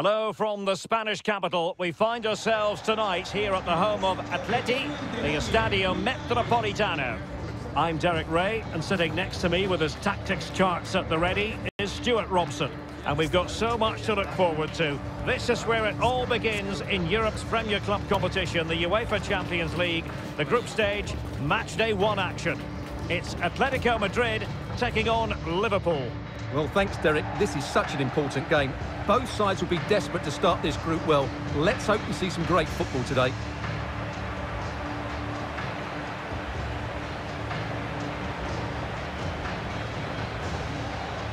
Hello from the Spanish capital. We find ourselves tonight here at the home of Atleti, the Estadio Metropolitano. I'm Derek Ray, and sitting next to me with his tactics charts at the ready is Stuart Robson. And we've got so much to look forward to. This is where it all begins in Europe's Premier Club competition, the UEFA Champions League, the group stage, match day one action. It's Atletico Madrid taking on Liverpool. Well, thanks, Derek. This is such an important game. Both sides will be desperate to start this group well. Let's hope we see some great football today.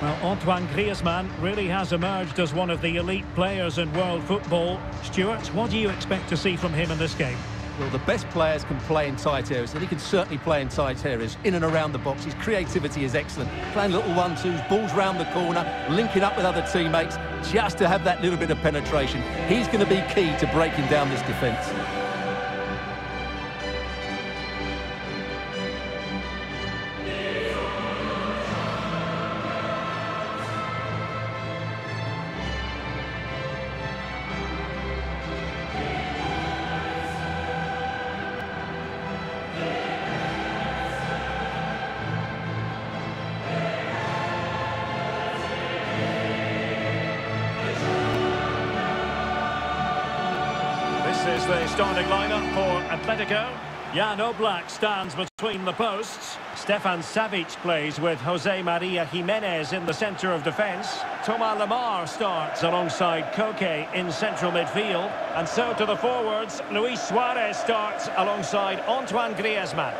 Well, Antoine Griezmann really has emerged as one of the elite players in world football. Stuart, what do you expect to see from him in this game? Well, the best players can play in tight areas, and he can certainly play in tight areas, in and around the box. His creativity is excellent. Playing little one-twos, balls round the corner, linking up with other teammates, just to have that little bit of penetration. He's going to be key to breaking down this defence. The starting lineup for Atletico. Jan Oblak stands between the posts. Stefan Savic plays with Jose Maria Gimenez in the centre of defence. Thomas Lemar starts alongside Koke in central midfield. And so to the forwards, Luis Suarez starts alongside Antoine Griezmann.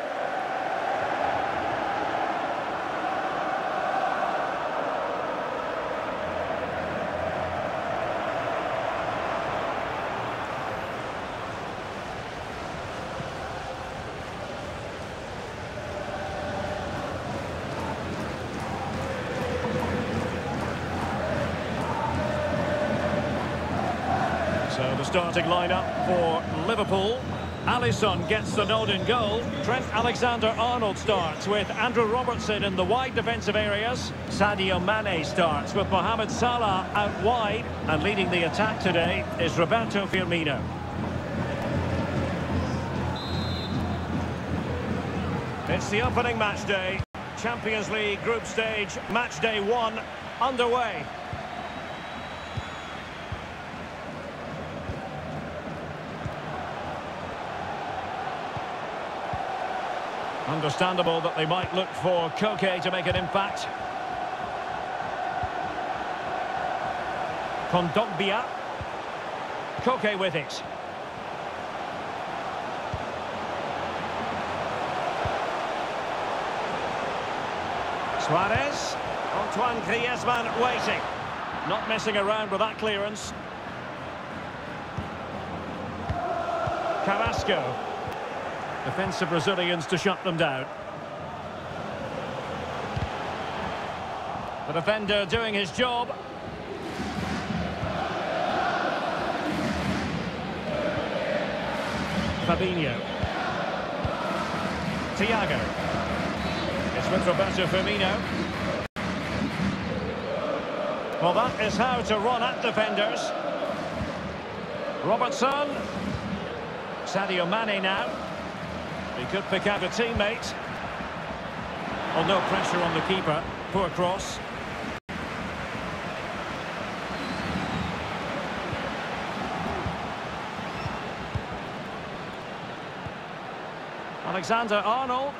So the starting lineup for Liverpool. Alisson gets the nod in goal. Trent Alexander-Arnold starts with Andrew Robertson in the wide defensive areas. Sadio Mane starts with Mohamed Salah out wide. And leading the attack today is Roberto Firmino. It's the opening match day. Champions League group stage, match day one, underway. Understandable that they might look for Koke to make an impact. Kondogbia. Koke with it. Suarez. Antoine Griezmann waiting. Not messing around with that clearance. Carrasco. Defensive Brazilians to shut them down. The defender doing his job. Fabinho. Thiago. It's with Roberto Firmino. Well, that is how to run at defenders. Robertson. Sadio Mane now. He could pick out a teammate. Oh, no pressure on the keeper. Poor cross. Alexander-Arnold.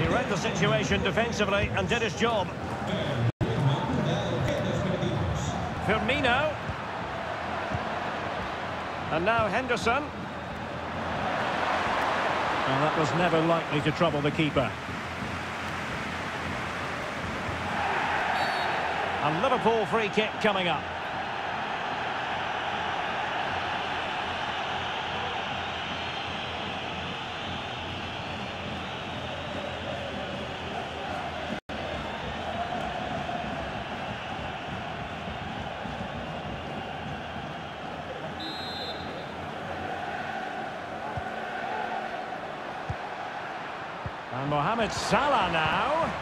He read the situation defensively and did his job. Firmino. And now Henderson. And that was never likely to trouble the keeper. A Liverpool free kick coming up. Mohamed Salah now.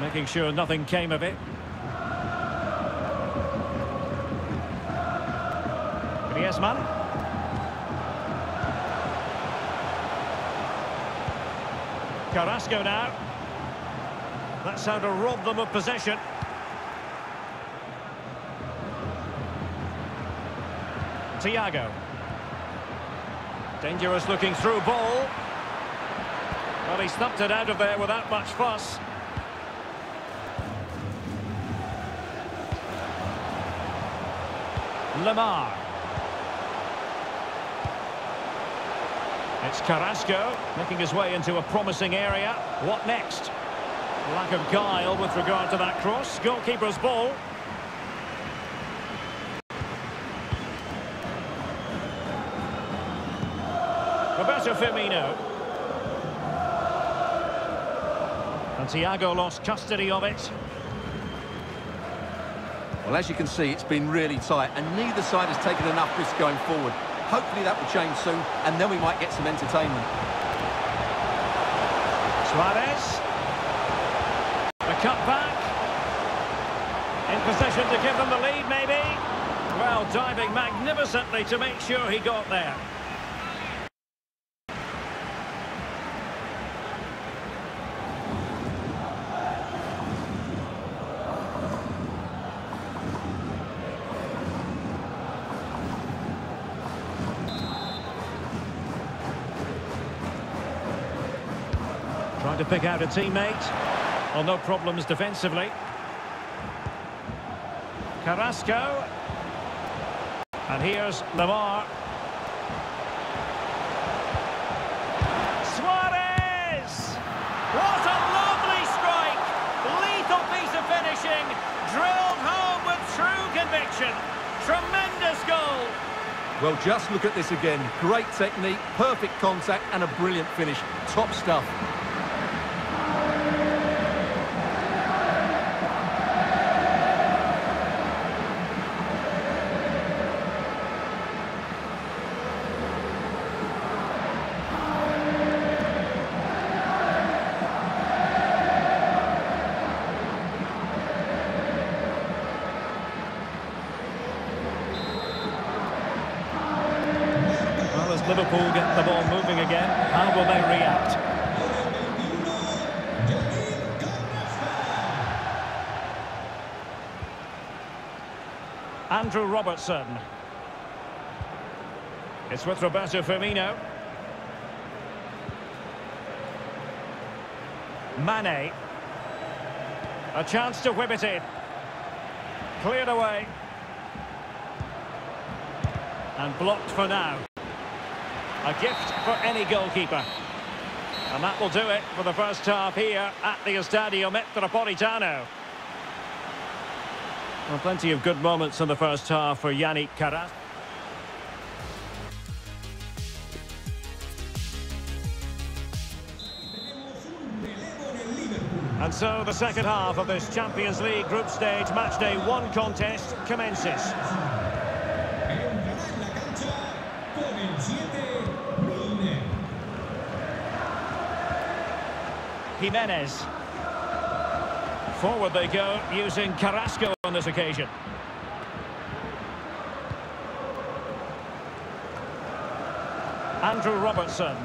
Making sure nothing came of it. Griezmann. Carrasco now. That's how to rob them of possession. Thiago. Dangerous looking through ball. Well, he stumped it out of there without much fuss. Lemar. It's Carrasco making his way into a promising area. What next? Lack of guile with regard to that cross. Goalkeeper's ball. Roberto Firmino. And Thiago lost custody of it. Well, as you can see, it's been really tight, and neither side has taken enough risk going forward. Hopefully that will change soon, and then we might get some entertainment. Suarez. The cut back. In position to give them the lead, maybe. Well, diving magnificently to make sure he got there. Trying to pick out a teammate. Well, no problems defensively. Carrasco. And here's Lemar. Suarez! What a lovely strike! Lethal piece of finishing. Drilled home with true conviction. Tremendous goal. Well, just look at this again. Great technique, perfect contact, and a brilliant finish. Top stuff. Liverpool get the ball moving again, how will they react? Andrew Robertson. It's with Roberto Firmino. Mane. A chance to whip it in. Cleared away. And blocked for now. A gift for any goalkeeper. And that will do it for the first half here at the Estadio Metropolitano. Well, plenty of good moments in the first half for Yannick Carrasco. And so the second half of this Champions League group stage matchday one contest commences. Gimenez. Forward they go, using Carrasco on this occasion. Andrew Robertson.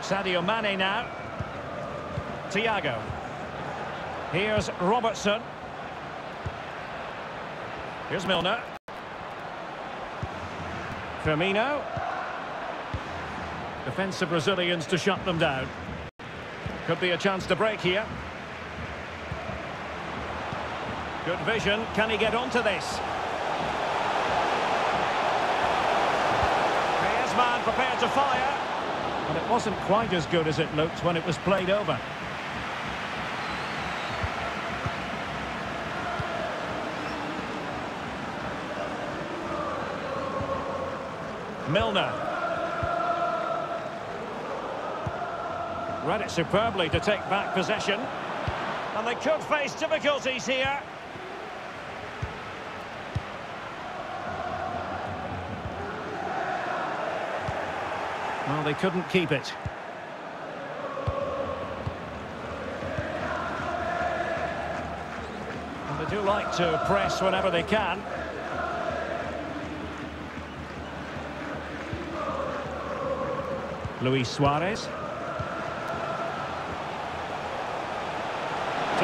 Sadio Mane now. Thiago. Here's Robertson. Here's Milner. Firmino. Defensive Brazilians to shut them down. Could be a chance to break here. Good vision. Can he get onto this? Griezmann prepared to fire. But it wasn't quite as good as it looked when it was played over. Milner. Read it superbly to take back possession. And they could face difficulties here. Well, they couldn't keep it. And they do like to press whenever they can. Luis Suarez.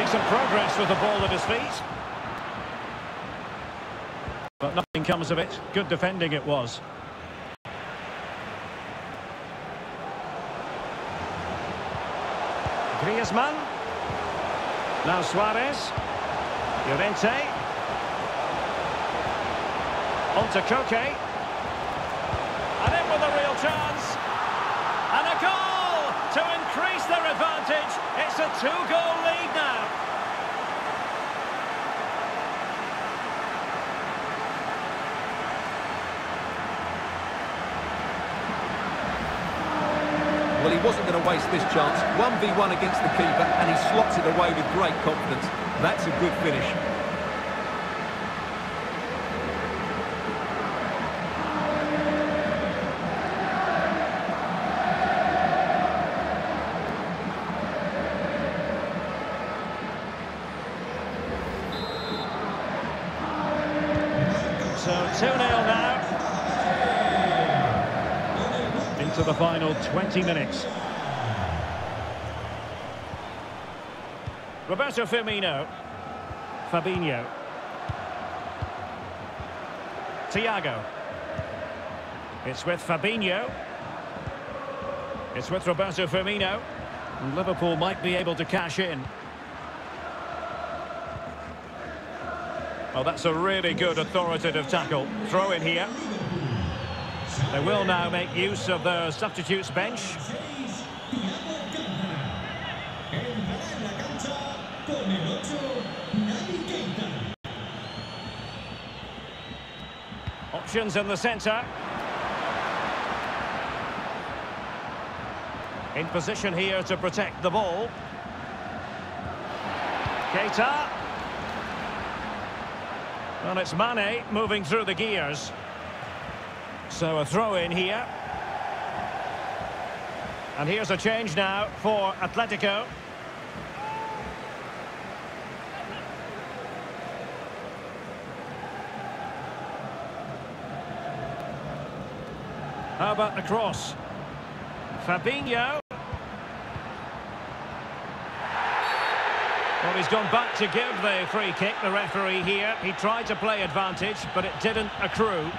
Takes some progress with the ball at his feet. But nothing comes of it. Good defending it was. Griezmann. Now Suarez. Llorente. On to Koke. And in with a real chance. And a goal to increase their advantage. It's a two-goal lead now. Well, he wasn't going to waste this chance. 1v1 against the keeper, and he slots it away with great confidence. That's a good finish. So 2-0 now. Into the final 20 minutes. Roberto Firmino. Fabinho. Thiago. It's with Fabinho. It's with Roberto Firmino. And Liverpool might be able to cash in. Oh, that's a really good authoritative tackle. Throw in here. They will now make use of the substitutes bench. Options in the centre. In position here to protect the ball. Keita. And it's Mane moving through the gears. So a throw in here. And here's a change now for Atletico. How about the cross? Fabinho. Well, he's gone back to give the free kick, the referee here. He tried to play advantage, but it didn't accrue.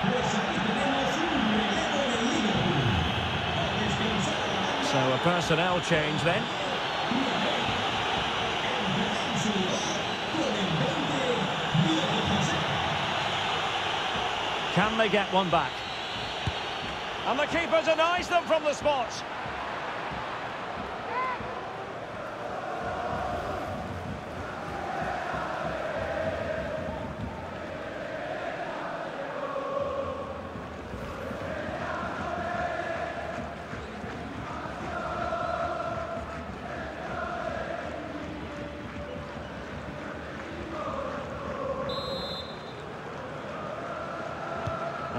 So a personnel change then. Can they get one back? And the keeper denies them from the spot.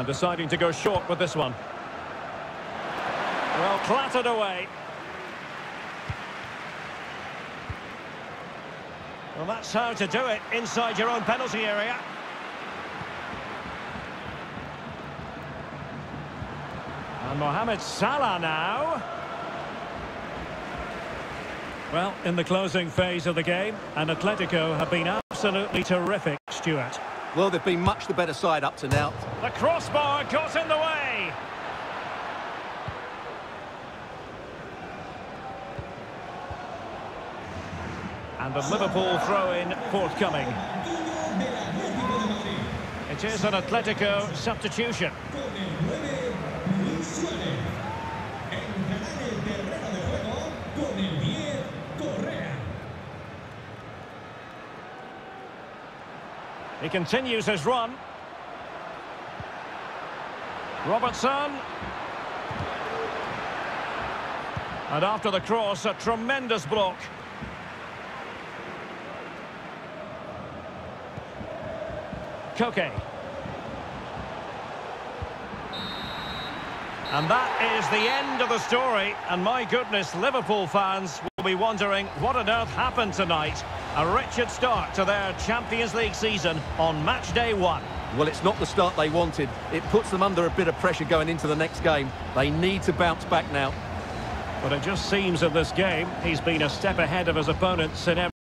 And deciding to go short with this one. Well, clattered away. Well, that's how to do it inside your own penalty area. And Mohamed Salah now. Well, in the closing phase of the game, and Atletico have been absolutely terrific, Stuart. Well, they've been much the better side up to now. The crossbar got in the way. And the Liverpool throw-in forthcoming. It is an Atletico substitution. He continues his run. Robertson. And after the cross, a tremendous block. Koke. And that is the end of the story. And my goodness, Liverpool fans will be wondering what on earth happened tonight. A wretched start to their Champions League season on match day one. Well, it's not the start they wanted. It puts them under a bit of pressure going into the next game. They need to bounce back now. But it just seems in this game, he's been a step ahead of his opponents in every...